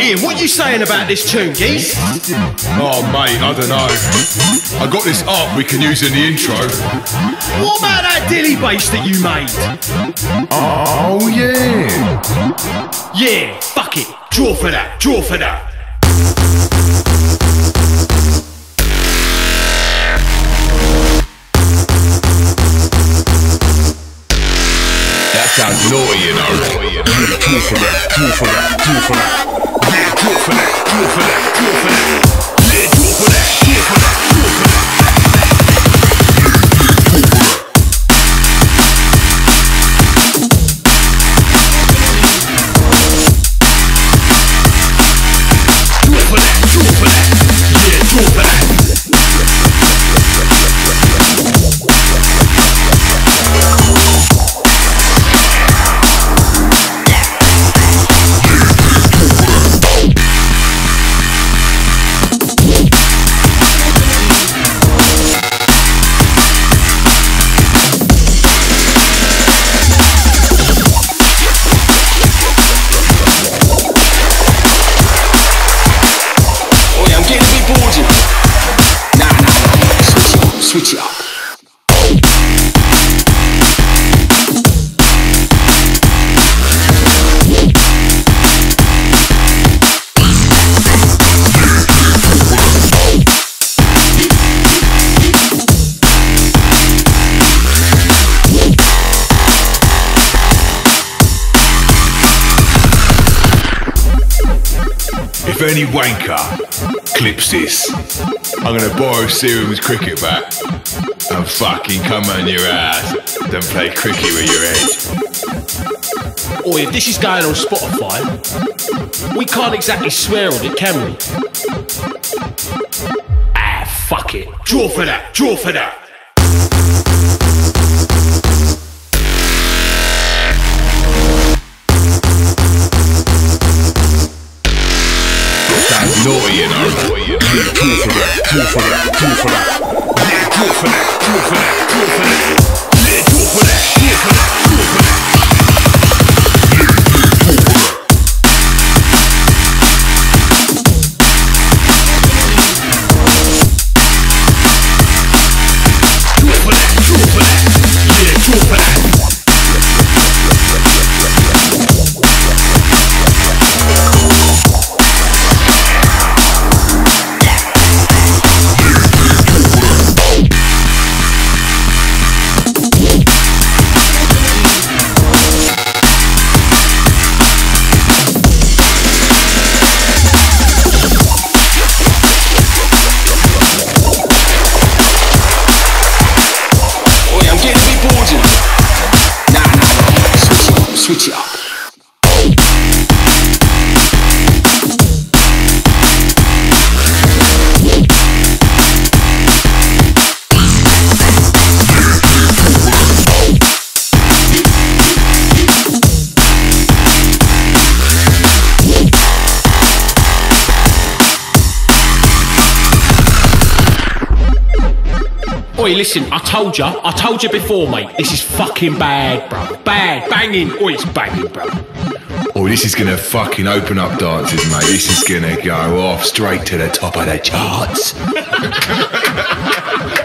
Ian, what are you saying about this tune, geese? Oh, mate, I don't know. I got this up we can use in the intro. What about that dilly bass that you made? Oh, yeah. Yeah, fuck it. Draw for that, draw for that. That sounds naughty, you know. Draw for that, draw for that, draw for that. Yeah, draw for that, draw for that, draw for that. Any wanker clips this, I'm gonna borrow Serum's cricket bat and fucking come on your ass, then play cricket with your head. Or if this is going on Spotify, we can't exactly swear on it, can we? Ah, fuck it. Draw for that, draw for that. You know. Yeah, draw for that, draw for that, draw for that. Yeah, draw for that, draw for that, draw for that. Yeah, draw for that, for for that. Switch it Oi, listen, I told you, I told you before, mate. This is fucking bad, bro. Bad, banging. Oi, it's banging, bro. Oh, this is gonna fucking open up dances, mate. This is gonna go off straight to the top of the charts.